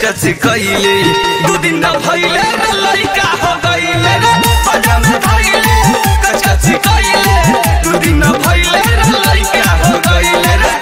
भइले रे जाजुर के पोहलन को कनी बिछाना लगो समान सखी भइले पाजा में धइले कचका से कइले दू दिन न भइले लइका हो गइले रे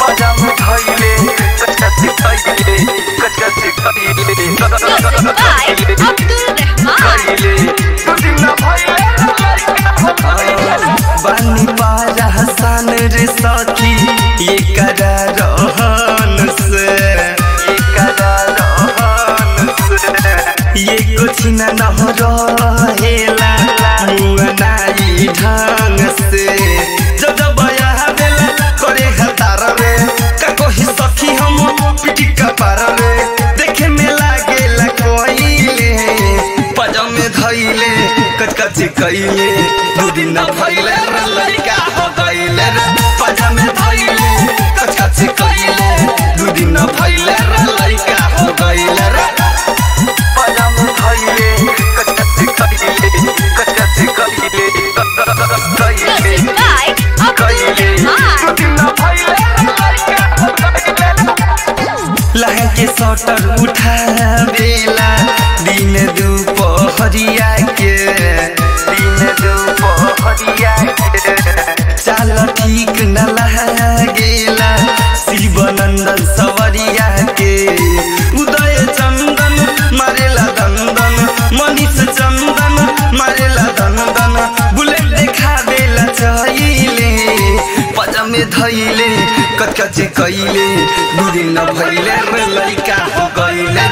पाजा में धइले कचका से कइले दू दिन न भइले लइका हो गइले रे पाजा में धइले से कइले कचका से कइले Music by Abdul Rahman. कइले दू दिन न भइले लइका हो गइले बानी पारा हसन रे सखी ये करा रहन ये कुछ न जब बया देला करे हतार रे सखी हम पिटी का पार देखे में लागेला कोइले। पाजा में धइले, कचकच दिन न भइले रे लइका हो गइले। के सटर उठा बेला दिन दुपहरिया के दिन दुपहरिया। के चाल ठीक न सवरिया के उदय चंदन, मारेला दंदन। मनीष चंदन, मारेला दंदन। बुलेट देखा देला चहिले। पाजा में धइले कचकचे कैले दुरी नभैले लैका हो गइले